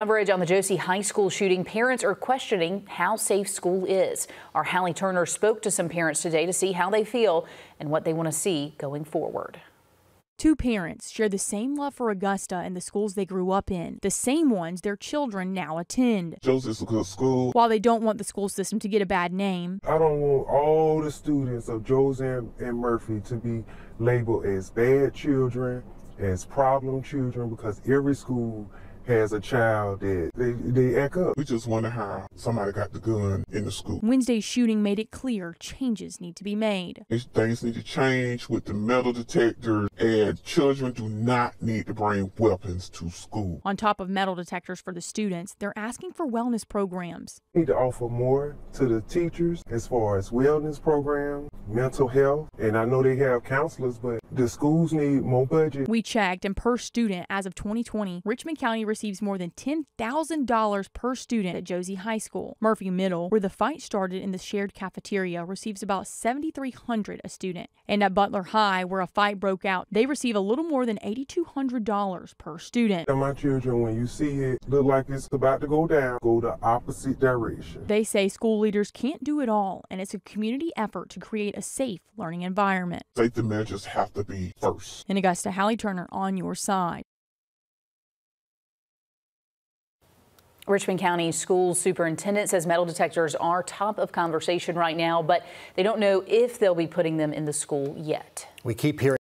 Coverage on the Josey High School shooting, parents are questioning how safe school is. Our Hallie Turner spoke to some parents today to see how they feel and what they want to see going forward. Two parents share the same love for Augusta and the schools they grew up in, the same ones their children now attend. Josey's a good school. While they don't want the school system to get a bad name, I don't want all the students of Josey and, and Murphy to be labeled as bad children, as problem children, because every school has a child that they, they act up. We just wonder how somebody got the gun in the school. Wednesday's shooting made it clear changes need to be made. These things need to change with the metal detectors, and children do not need to bring weapons to school. On top of metal detectors for the students, they're asking for wellness programs. We need to offer more to the teachers as far as wellness programs, mental health, and I know they have counselors, but the schools need more budget. We checked, and per student, as of 2020, Richmond County receives more than $10,000 per student at Josey High School. Murphy Middle, where the fight started in the shared cafeteria, receives about $7,300 a student. And at Butler High, where a fight broke out, they receive a little more than $8,200 per student. And my children, when you see it look like it's about to go down, go the opposite direction. They say school leaders can't do it all, and it's a community effort to create a safe learning environment. Safety measures have to be first. In Augusta, Hallie Turner on your side. Richmond County School Superintendent says metal detectors are top of conversation right now, but they don't know if they'll be putting them in the school yet. We keep hearing